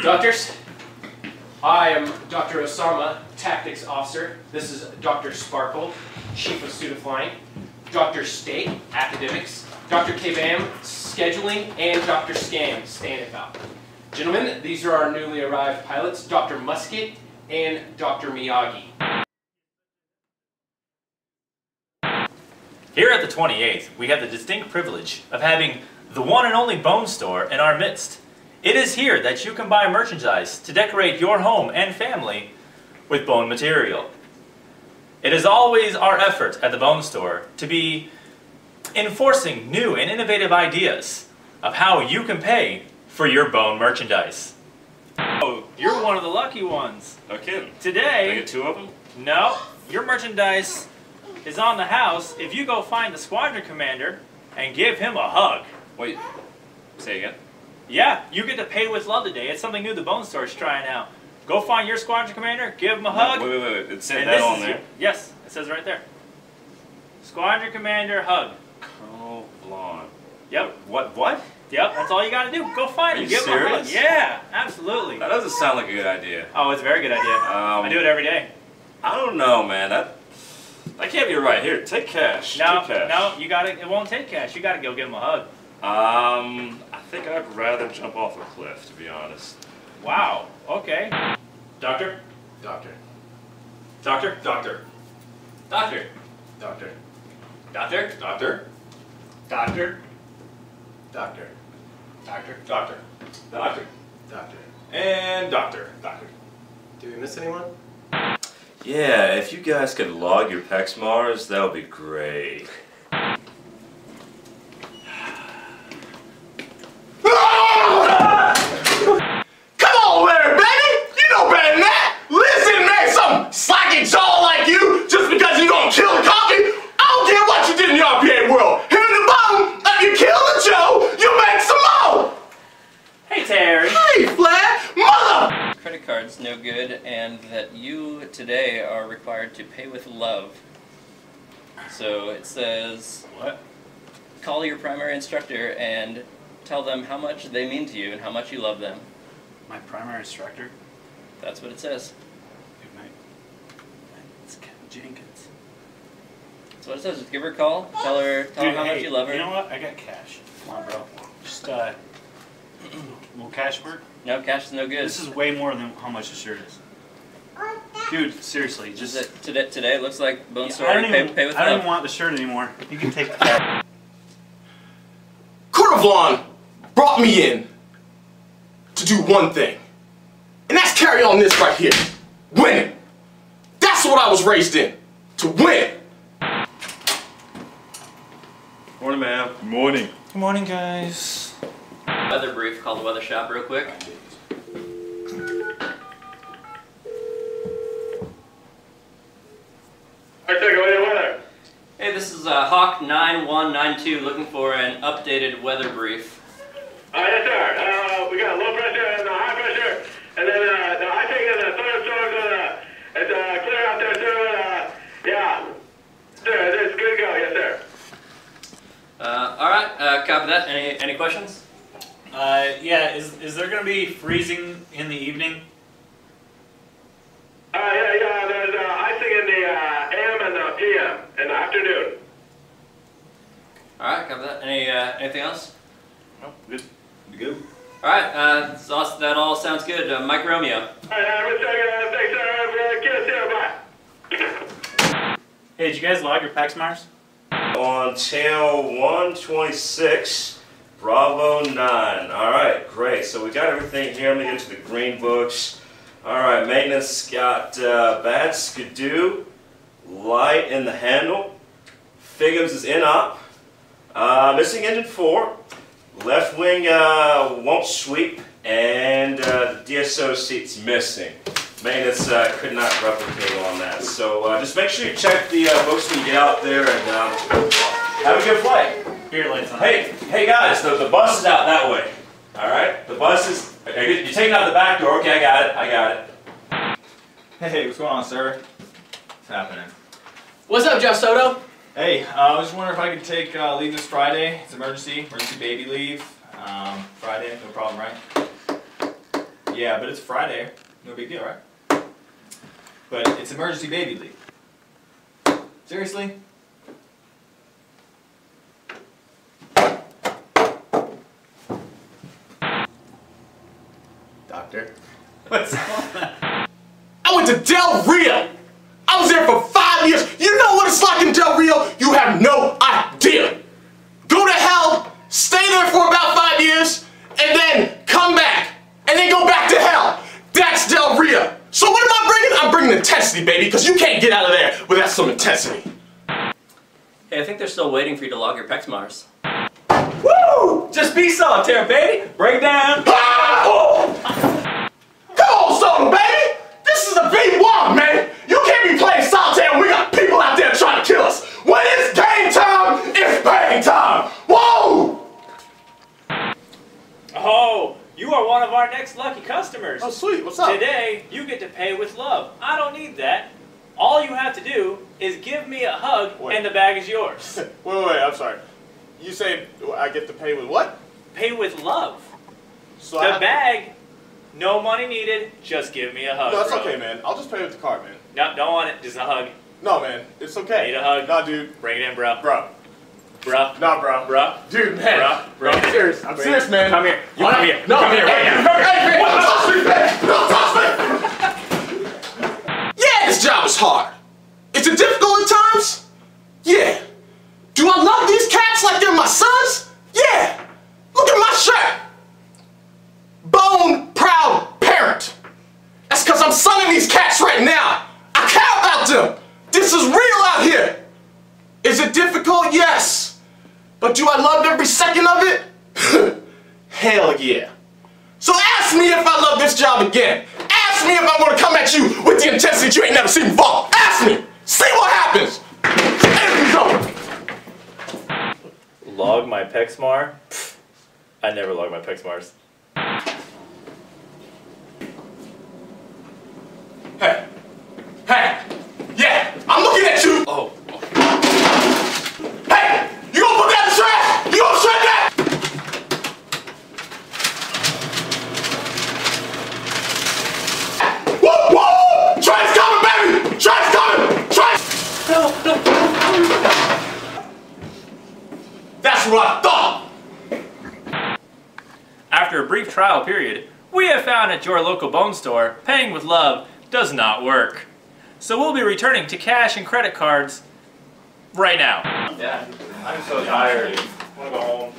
Doctors, I am Dr. Osama, Tactics Officer. This is Dr. Sparkle, Chief of Student Flying. Dr. State, Academics. Dr. K-Bam, Scheduling. And Dr. Scam, Stand About. Gentlemen, these are our newly arrived pilots, Dr. Musket and Dr. Miyagi. Here at the 28th, we have the distinct privilege of having the one and only Bone Store in our midst. It is here that you can buy merchandise to decorate your home and family with bone material. It is always our effort at the Bone Store to be enforcing new and innovative ideas of how you can pay for your bone merchandise. Oh, you're one of the lucky ones. No kidding. I Today, get two of them? no, your merchandise is on the house if you go find the squadron commander and give him a hug. Wait. Say again. Yeah, you get to pay with love today. It's something new the Bone Store is trying out. Go find your squadron commander, give him a hug. Wait, wait, wait, wait. It said that on there. your- yes, it says right there. Squadron commander hug. Colonel Blonde. Yep, What? What? yep. That's all you got to do. Go find Are him, you give him a hug. serious? Yeah, absolutely. That doesn't sound like a good idea. Oh, it's a very good idea. Um, I do it every day. I don't know, man. That that can't be right. Here, take cash. No, take cash. no, you got to It won't take cash. You got to go give him a hug. Um, think I'd rather jump off a cliff, to be honest. Wow. Okay. Doctor? Doctor. Doctor? Doctor. Doctor. Doctor. Doctor? Doctor. Doctor. Doctor. Doctor. Doctor. Doctor. Doctor. And doctor. Doctor. Do we miss anyone? Yeah, if you guys could log your Pexmars, that would be great. Terry. Hey, Flair! Mother! credit card's no good and that you today are required to pay with love. So it says What? call your primary instructor and tell them how much they mean to you and how much you love them. My primary instructor? That's what it says. Good night. It's Ken Jenkins. That's what it says. Just give her a call. Tell her tell Dude, her how hey, much you love her. You know what? I got cash. Come on, bro. Just, uh, will cash work? No, cash is no good. This is way more than how much a shirt is. Oh, Dude, seriously, Just just. that today, today it looks like Bone I Story. don't even, pay with I don't even want the shirt anymore. You can take the cash. Cordovan brought me in to do one thing. And that's carry on this right here. Winning. That's what I was raised in. To win. Morning, ma'am. Morning. Good morning, guys. Weather brief. Call the weather shop real quick. Hey, this is uh, Hawk 9192 looking for an updated weather brief. Uh, yes, sir. Uh, we got low pressure and uh, high pressure, and then uh, the I think the thunderstorms uh, it's uh, clear out there, sir. Uh, yeah, sir, it's good to go. Yes, sir. Uh, all right, uh, copy that. Any any questions? Uh, yeah, is, is there gonna be freezing in the evening? Uh, yeah, yeah. There's uh, icing in the uh, AM and the PM in the afternoon. All right, copy that. Any uh, anything else? Oh, good. Good. All right, uh, that's all- that all sounds good. Uh, Mike Romeo. All right, uh, Mr. Uh, thanks, sir. Uh, get here. Bye. Hey, did you guys log your Paxmars? On tail 126, Bravo 9. Alright, great. So we got everything here. Let me get to the green books. Alright, maintenance got uh, bad skidoo, light in the handle, Figgums is in up, uh, missing engine 4, left wing uh, won't sweep, and uh, the DSO seat's missing. Maintenance uh, could not replicate on that. So uh, just make sure you check the uh, books when you get out there and um, have a good flight. Here, lights on. Hey, hey guys, the, the bus is out that way. All right, the bus is. okay, You're taking out the back door. Okay, I got it. I got it. Hey, what's going on, sir? What's happening? What's up, Jeff Soto? Hey, uh, I was just wondering if I could take uh, leave this Friday. It's emergency, emergency baby leave. Um, Friday, no problem, right? Yeah, but it's Friday. No big deal, right? But it's emergency baby leave. Seriously? Doctor. What's all that? I went to Del Rio. I was there for five years. You know what it's like in Del Rio? You have no idea. Go to hell, stay there for about five years, and then come back, and then go back to hell. That's Del Rio. So what am I bringing? I'm bringing intensity, baby, because you can't get out of there without some intensity. Hey, I think they're still waiting for you to log your Pexmars. Woo! Just be soft, solitaire, baby! Break down! Ah! Oh! Come on, Soda, baby! This is a B1, man! You can't be playing solitaire when we got people out there trying to kill us! When it's game time, it's bang time! Whoa! Oh, you are one of our next lucky customers. Oh, sweet, what's up? Today, you get to pay with love. I don't need that. All you have to do is give me a hug, Wait. and the bag is yours. Wait, wait, wait, I'm sorry. You say I get to pay with what? pay with love. So The bag, no money needed. Just give me a hug. No, that's bro. okay, man. I'll just pay with the card, man. No, don't want it. Just a hug. No, man, it's okay. Need a hug. Nah, dude. Bring it in, bro. Bro. Bro. Nah, bro. Bro. Dude, man. Bro, bring I'm serious. I'm Bring serious, man. Come here. You All come here. No, Come here hey, right now. Hey, man, don't touch me, man. Don't touch me. Yeah, this job is hard. Is it difficult at times? Yeah. Do I love these cats like they're my sons? Yeah. Look at my shirt. Bone proud parent. That's because I'm sunning these cats right now. I care about them. This is real out here. Is it difficult? Yes. But do I love every second of it? Hell yeah. So ask me if I love this job again. Ask me if I want to come at you with the intensity that you ain't never seen before. Ask me. See what happens. Interview's over. Log my Pexmar? I never log my Pexmars. Hey. Hey. Yeah, I'm looking at you. Oh, Hey, you gonna put that in the trash? You gonna shred that? Woo, woo! Train's coming, baby! Train's coming! Train! No, no. After a brief trial period, we have found at your local bone store, paying with love does not work. So we'll be returning to cash and credit cards right now. Yeah. I'm so tired. I want to go home.